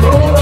Oh.